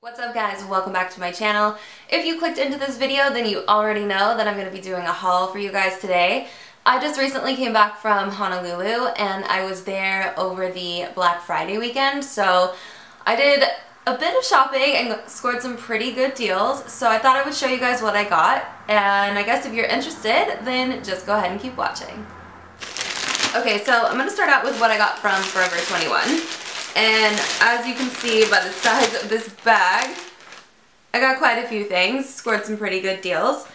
What's up guys, welcome back to my channel. If you clicked into this video, then you already know that I'm going to be doing a haul for you guys today. I just recently came back from Honolulu and I was there over the Black Friday weekend, so I did a bit of shopping and scored some pretty good deals, so I thought I would show you guys what I got, and I guess if you're interested, then just go ahead and keep watching. Okay, so I'm going to start out with what I got from Forever 21. And as you can see by the size of this bag, I got quite a few things, scored some pretty good deals.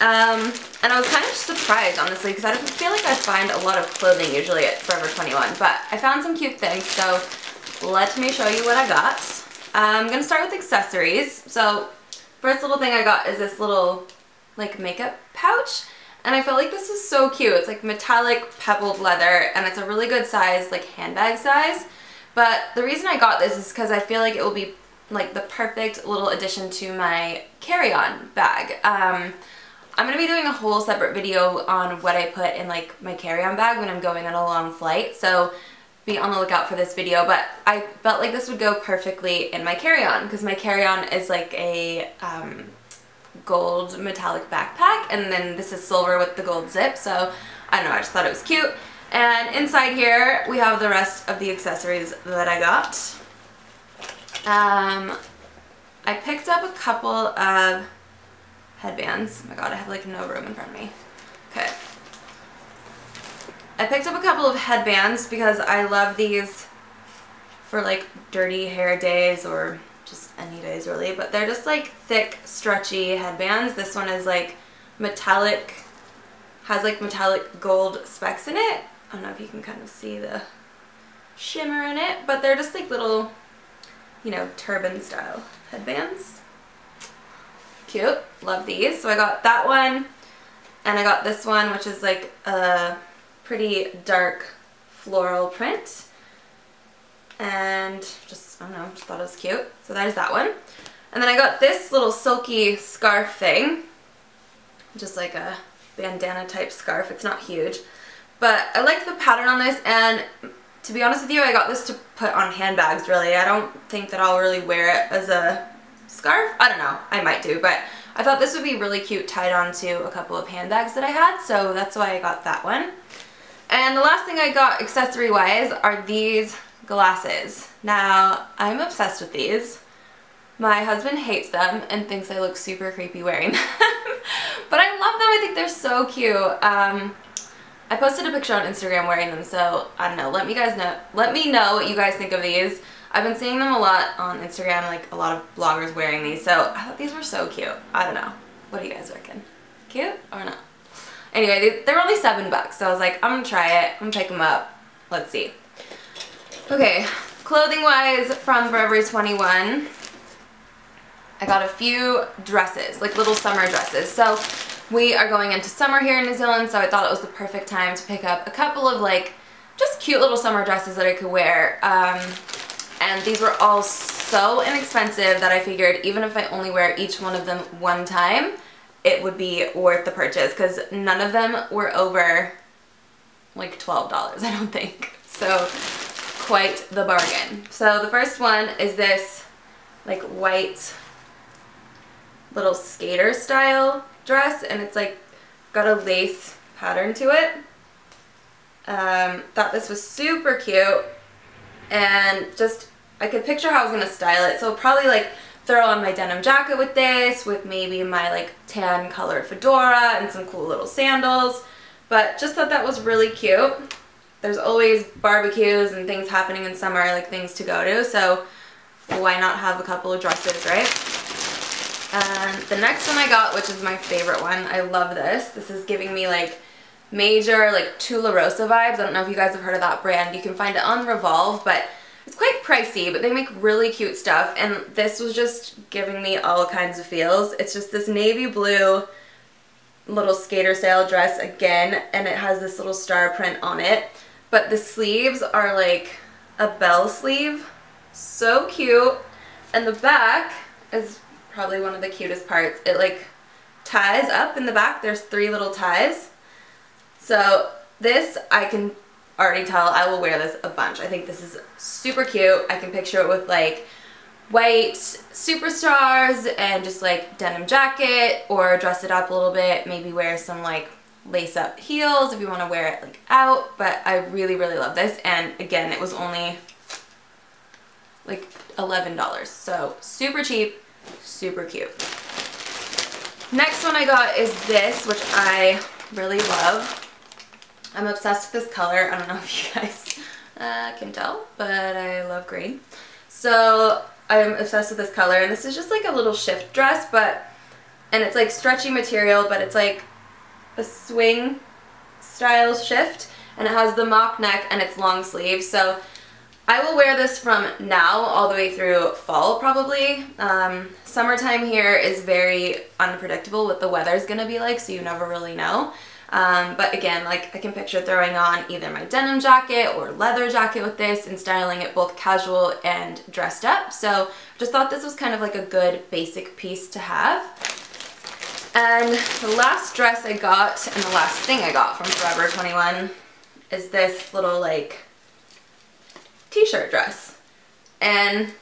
Um, and I was kind of surprised, honestly, because I didn't feel like I find a lot of clothing usually at Forever 21. But I found some cute things, so let me show you what I got. I'm going to start with accessories. So first little thing I got is this little like makeup pouch. And I felt like this was so cute. It's like metallic pebbled leather and it's a really good size, like handbag size. But the reason I got this is because I feel like it will be like the perfect little addition to my carry-on bag. Um, I'm going to be doing a whole separate video on what I put in like my carry-on bag when I'm going on a long flight. So be on the lookout for this video, but I felt like this would go perfectly in my carry-on because my carry-on is like a um, gold metallic backpack and then this is silver with the gold zip, so I don't know, I just thought it was cute. And inside here, we have the rest of the accessories that I got. Um, I picked up a couple of headbands. Oh my god, I have like no room in front of me. Okay. I picked up a couple of headbands because I love these for like dirty hair days or just any days really, but they're just like thick, stretchy headbands. This one is like metallic, has like metallic gold specks in it I don't know if you can kind of see the shimmer in it, but they're just like little, you know, turban style headbands. Cute. Love these. So I got that one and I got this one which is like a pretty dark floral print and just, I don't know, just thought it was cute. So there's that one. And then I got this little silky scarf thing, just like a bandana type scarf. It's not huge. But I like the pattern on this and to be honest with you, I got this to put on handbags really. I don't think that I'll really wear it as a scarf. I don't know. I might do, but I thought this would be really cute tied onto a couple of handbags that I had, so that's why I got that one. And the last thing I got accessory-wise are these glasses. Now, I'm obsessed with these. My husband hates them and thinks I look super creepy wearing them. but I love them. I think they're so cute. Um, I posted a picture on Instagram wearing them, so I don't know. Let me guys know. Let me know what you guys think of these. I've been seeing them a lot on Instagram, like a lot of bloggers wearing these, so I thought these were so cute. I don't know. What do you guys reckon? Cute or not? Anyway, they, are only seven bucks, so I was like, I'm gonna try it. I'm gonna pick them up. Let's see. Okay, clothing-wise from Forever 21, I got a few dresses, like little summer dresses. So we are going into summer here in New Zealand, so I thought it was the perfect time to pick up a couple of like just cute little summer dresses that I could wear. Um, and these were all so inexpensive that I figured even if I only wear each one of them one time, it would be worth the purchase because none of them were over like $12, I don't think. So quite the bargain. So the first one is this like white little skater style dress and it's like got a lace pattern to it. Um, thought this was super cute and just I could picture how I was going to style it. So probably like throw on my denim jacket with this with maybe my like tan colored fedora and some cool little sandals. But just thought that was really cute. There's always barbecues and things happening in summer, like things to go to. So why not have a couple of dresses, right? And the next one I got, which is my favorite one, I love this. This is giving me like major like Tularosa vibes. I don't know if you guys have heard of that brand. You can find it on Revolve, but it's quite pricey, but they make really cute stuff. And this was just giving me all kinds of feels. It's just this navy blue little skater style dress again, and it has this little star print on it. But the sleeves are like a bell sleeve. So cute. And the back is probably one of the cutest parts. It like ties up in the back. There's three little ties. So this I can already tell I will wear this a bunch. I think this is super cute. I can picture it with like white superstars and just like denim jacket or dress it up a little bit, maybe wear some like lace up heels if you want to wear it like out, but I really, really love this. And again, it was only like $11. So super cheap, super cute. Next one I got is this, which I really love. I'm obsessed with this color. I don't know if you guys uh, can tell, but I love green. So I'm obsessed with this color, and this is just like a little shift dress, but, and it's like stretchy material, but it's like a swing style shift, and it has the mock neck and it's long sleeve, so I will wear this from now all the way through fall probably. Um, summertime here is very unpredictable what the weather's gonna be like, so you never really know. Um, but again, like I can picture throwing on either my denim jacket or leather jacket with this and styling it both casual and dressed up. So just thought this was kind of like a good basic piece to have. And the last dress I got and the last thing I got from Forever 21 is this little like t-shirt dress. And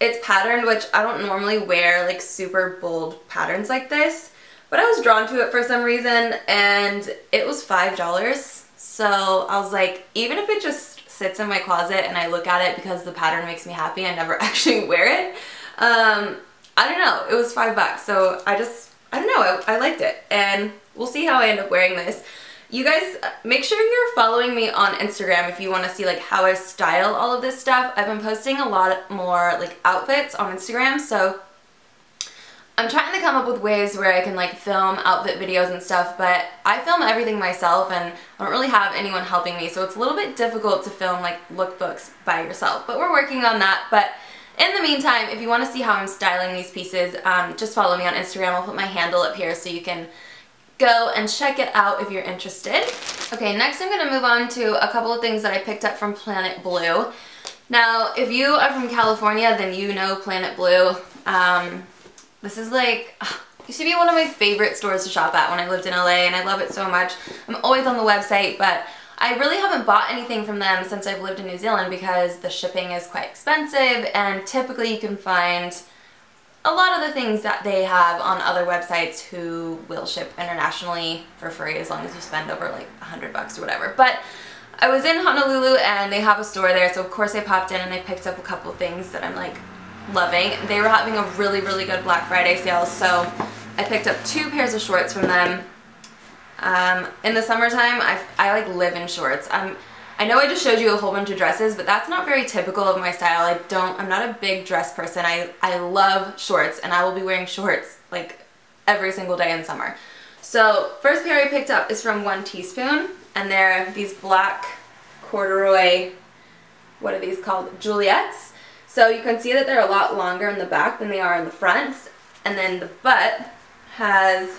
it's patterned, which I don't normally wear like super bold patterns like this. But I was drawn to it for some reason and it was $5. So I was like, even if it just sits in my closet and I look at it because the pattern makes me happy, I never actually wear it. Um, I don't know, it was five bucks. So I just, I don't know, I, I liked it. And we'll see how I end up wearing this. You guys, make sure you're following me on Instagram if you want to see like how I style all of this stuff. I've been posting a lot more like outfits on Instagram, so I'm trying to come up with ways where I can like film outfit videos and stuff, but I film everything myself and I don't really have anyone helping me, so it's a little bit difficult to film like lookbooks by yourself, but we're working on that. But in the meantime, if you want to see how I'm styling these pieces, um, just follow me on Instagram. I'll put my handle up here so you can go and check it out if you're interested. Okay, next I'm to move on to a couple of things that I picked up from Planet Blue. Now, if you are from California, then you know Planet Blue. Um, this is like, used to be one of my favorite stores to shop at when I lived in LA and I love it so much. I'm always on the website, but I really haven't bought anything from them since I've lived in New Zealand because the shipping is quite expensive and typically you can find a lot of the things that they have on other websites who will ship internationally for free as long as you spend over like a hundred bucks or whatever. But I was in Honolulu and they have a store there so of course I popped in and I picked up a couple things that I'm like loving. They were having a really, really good Black Friday sale, so I picked up two pairs of shorts from them. Um, in the summertime, I, I like live in shorts. I'm, I know I just showed you a whole bunch of dresses, but that's not very typical of my style. I don't, I'm not a big dress person. I, I love shorts, and I will be wearing shorts like every single day in summer. So first pair I picked up is from One Teaspoon, and they're these black corduroy, what are these called? Juliettes. So you can see that they're a lot longer in the back than they are in the front. And then the butt has,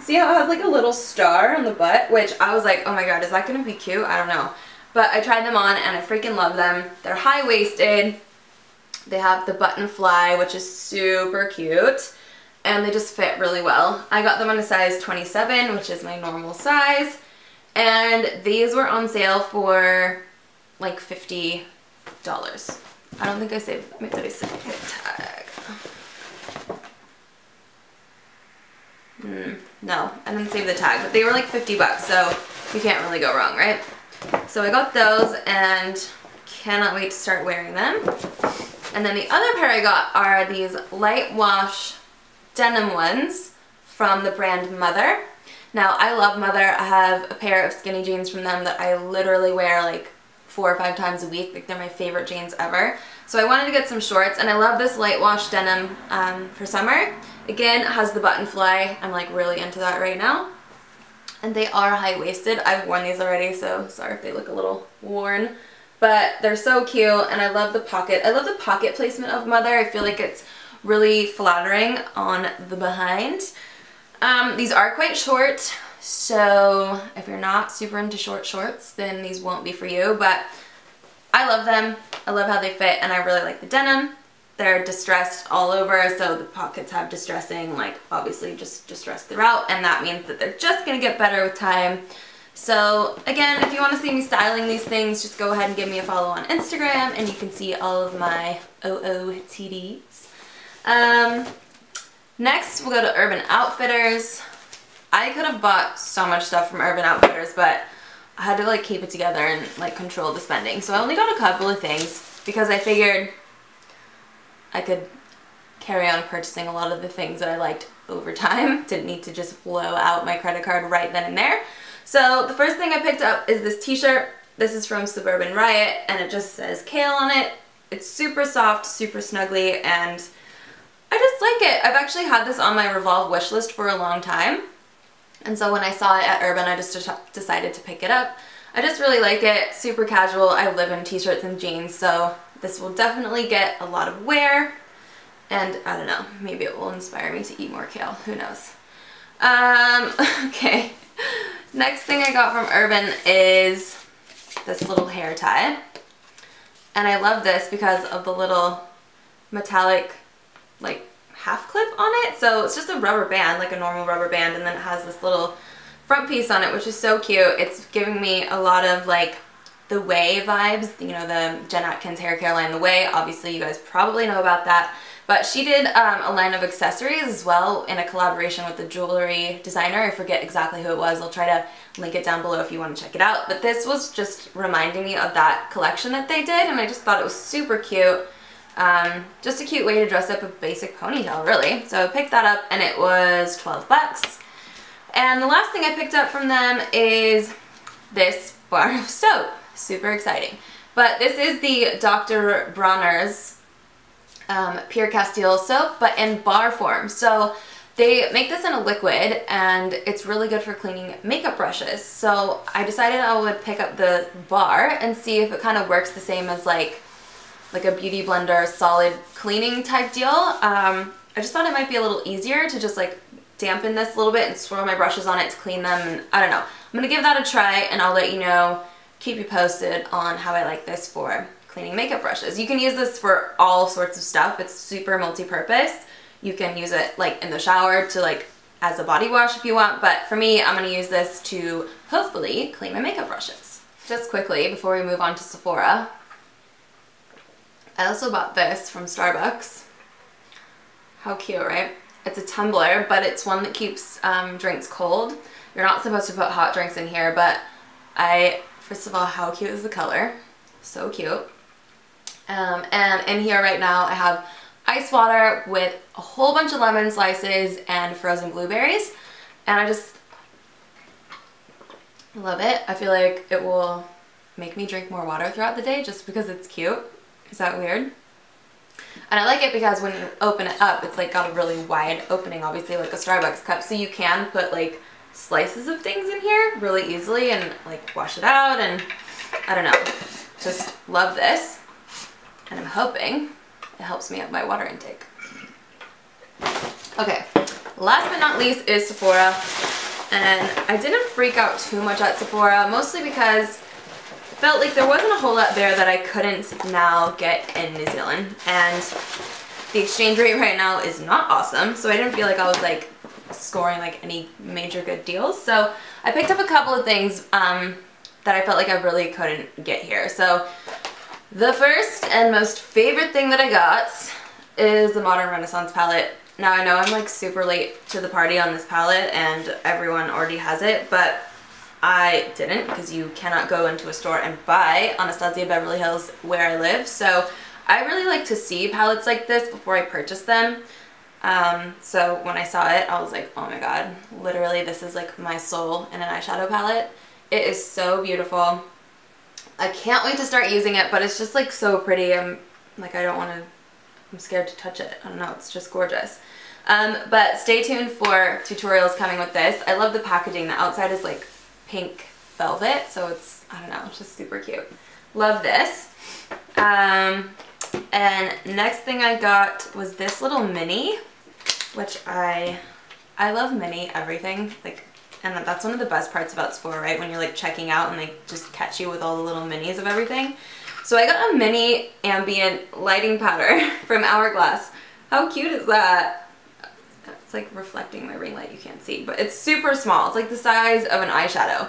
see how it has like a little star on the butt? Which I was like, oh my god, is that going to be cute? I don't know. But I tried them on and I freaking love them. They're high-waisted. They have the button fly, which is super cute. And they just fit really well. I got them on a size 27, which is my normal size. And these were on sale for like $50. I don't think I saved, maybe I saved the tag. Mm, no, I didn't save the tag, but they were like 50 bucks, so you can't really go wrong, right? So I got those and cannot wait to start wearing them. And then the other pair I got are these light wash denim ones from the brand Mother. Now I love Mother. I have a pair of skinny jeans from them that I literally wear like four or five times a week. Like they're my favorite jeans ever. So I wanted to get some shorts and I love this light wash denim um, for summer. Again, has the button fly. I'm like really into that right now. And they are high-waisted. I've worn these already, so sorry if they look a little worn. But they're so cute and I love the pocket. I love the pocket placement of Mother. I feel like it's really flattering on the behind. Um, these are quite short, so if you're not super into short shorts, then these won't be for you, but I love them. I love how they fit, and I really like the denim. They're distressed all over, so the pockets have distressing, like obviously just distressed throughout, and that means that they're just gonna get better with time. So again, if you want to see me styling these things, just go ahead and give me a follow on Instagram and you can see all of my OOTDs. Um, next, we'll go to Urban Outfitters. I could have bought so much stuff from Urban Outfitters, but I had to like keep it together and like control the spending. So I only got a couple of things because I figured I could carry on purchasing a lot of the things that I liked over time. Didn't need to just blow out my credit card right then and there. So the first thing I picked up is this t-shirt. This is from Suburban Riot and it just says kale on it. It's super soft, super snuggly, and I just like it. I've actually had this on my Revolve wish list for a long time. And so when I saw it at Urban, I just decided to pick it up. I just really like it, super casual. I live in t-shirts and jeans, so this will definitely get a lot of wear. And I don't know, maybe it will inspire me to eat more kale, who knows. Um, okay, next thing I got from Urban is this little hair tie. And I love this because of the little metallic like half clip on it. So it's just a rubber band, like a normal rubber band, and then it has this little front piece on it, which is so cute. It's giving me a lot of like the Ouai vibes, you know, the Jen Atkin's hair care line, The Ouai. Obviously, you guys probably know about that. But she did um, a line of accessories as well in a collaboration with the jewelry designer. I forget exactly who it was. I'll try to link it down below if you want to check it out. But this was just reminding me of that collection that they did, and I just thought it was super cute. Um, just a cute way to dress up a basic ponytail, really. So I picked that up, and it was 12 bucks. And the last thing I picked up from them is this bar of soap. Super exciting. But this is the Dr. Bronner's um, Pure Castile soap, but in bar form. So they make this in a liquid and it's really good for cleaning makeup brushes. So I decided I would pick up the bar and see if it kind of works the same as like like a beauty blender solid cleaning type deal. Um, I just thought it might be a little easier to just like dampen this a little bit and swirl my brushes on it to clean them. And I don't know. I'm going to give that a try and I'll let you know, keep you posted on how I like this for cleaning makeup brushes. You can use this for all sorts of stuff. It's super multi-purpose. You can use it like in the shower to like as a body wash if you want, but for me, I'm gonna use this to hopefully clean my makeup brushes. Just quickly, before we move on to Sephora, I also bought this from Starbucks. How cute, right? It's a tumbler, but it's one that keeps um, drinks cold. You're not supposed to put hot drinks in here, but I, first of all, how cute is the color? So cute. Um, and in here right now I have ice water with a whole bunch of lemon slices and frozen blueberries. And I just love it. I feel like it will make me drink more water throughout the day just because it's cute. Is that weird? And I like it because when you open it up, it's like got a really wide opening, obviously like a Starbucks cup. So you can put like slices of things in here really easily and like wash it out and I don't know. Just love this and I'm hoping it helps me up my water intake. Okay, last but not least is Sephora. And I didn't freak out too much at Sephora, mostly because I felt like there wasn't a whole lot there that I couldn't now get in New Zealand. And the exchange rate right now is not awesome, so I didn't feel like I was like scoring like any major good deals. So I picked up a couple of things um, that I felt like I really couldn't get here. So the first and most favorite thing that I got is the Modern Renaissance palette. Now I know I'm like super late to the party on this palette and everyone already has it, but I didn't because you cannot go into a store and buy Anastasia Beverly Hills where I live. So I really like to see palettes like this before I purchase them. Um, so when I saw it, I was like, oh my god, literally this is like my soul in an eyeshadow palette. It is so beautiful. I can't wait to start using it, but it's just like so pretty. I'm like, I don't want to, I'm scared to touch it. I don't know, it's just gorgeous. Um, but stay tuned for tutorials coming with this. I love the packaging. The outside is like pink velvet, so it's, I don't know, it's just super cute. Love this. Um, and next thing I got was this little mini, which I, I love mini everything. Like and that's one of the best parts about Sephora, right? When you're like checking out and they just catch you with all the little minis of everything. So I got a mini ambient lighting powder from Hourglass. How cute is that? It's like reflecting my ring light, you can't see, but it's super small. It's like the size of an eyeshadow.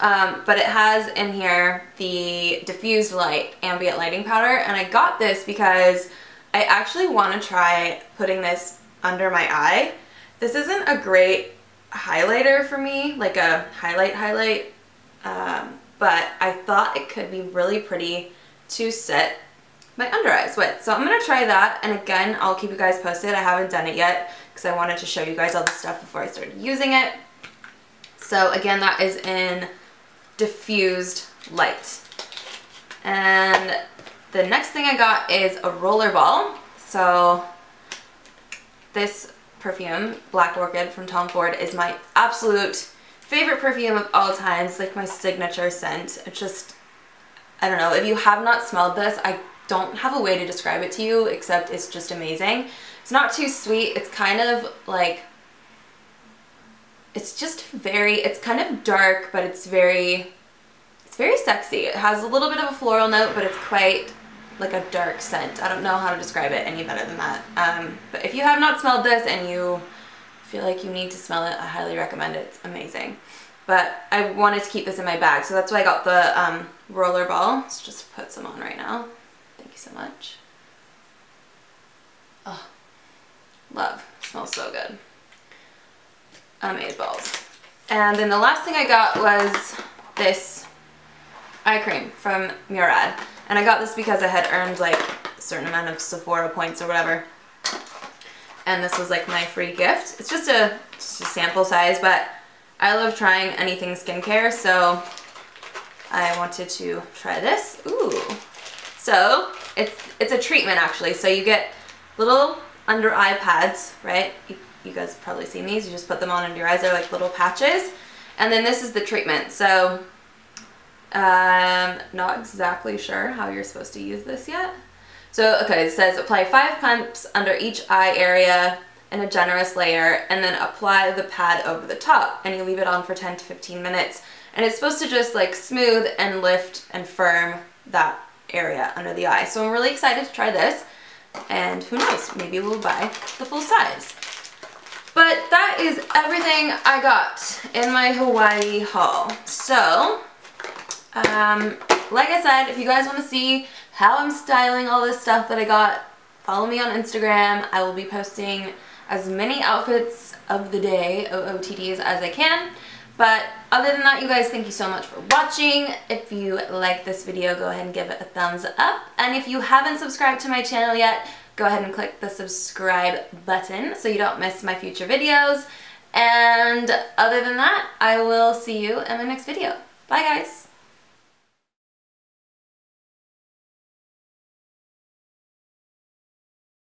Um, but it has in here the diffused light ambient lighting powder and I got this because I actually want to try putting this under my eye. This isn't a great highlighter for me, like a highlight highlight, um, but I thought it could be really pretty to set my under eyes with. So I'm going to try that and again I'll keep you guys posted. I haven't done it yet because I wanted to show you guys all the stuff before I started using it. So again that is in diffused light. And the next thing I got is a roller ball. So this perfume, Black Orchid from Tom Ford, is my absolute favorite perfume of all time. It's like my signature scent. It's just, I don't know, if you have not smelled this, I don't have a way to describe it to you except it's just amazing. It's not too sweet. It's kind of like, it's just very, it's kind of dark, but it's very, it's very sexy. It has a little bit of a floral note, but it's quite like a dark scent. I don't know how to describe it any better than that. Um, but if you have not smelled this and you feel like you need to smell it, I highly recommend it. It's amazing. But I wanted to keep this in my bag, so that's why I got the um, roller ball. Let's just put some on right now. Thank you so much. Oh, love. Smells so good. Um, Amazing balls. And then the last thing I got was this eye cream from Murad. And I got this because I had earned like a certain amount of Sephora points or whatever. And this was like my free gift. It's just a, just a sample size, but I love trying anything skincare, so I wanted to try this. Ooh. So, it's, it's a treatment actually. So you get little under eye pads, right? You, you guys have probably seen these. You just put them on under your eyes. They're like little patches. And then this is the treatment. So um, not exactly sure how you're supposed to use this yet. So, okay, it says apply five pumps under each eye area in a generous layer and then apply the pad over the top and you leave it on for 10 to 15 minutes. And it's supposed to just like smooth and lift and firm that area under the eye. So I'm really excited to try this and who knows, maybe we'll buy the full size. But that is everything I got in my Hawaii haul. So um, like I said, if you guys want to see how I'm styling all this stuff that I got, follow me on Instagram. I will be posting as many outfits of the day, OOTDs, as I can. But other than that, you guys, thank you so much for watching. If you like this video, go ahead and give it a thumbs up. And if you haven't subscribed to my channel yet, go ahead and click the subscribe button so you don't miss my future videos. And other than that, I will see you in my next video. Bye, guys.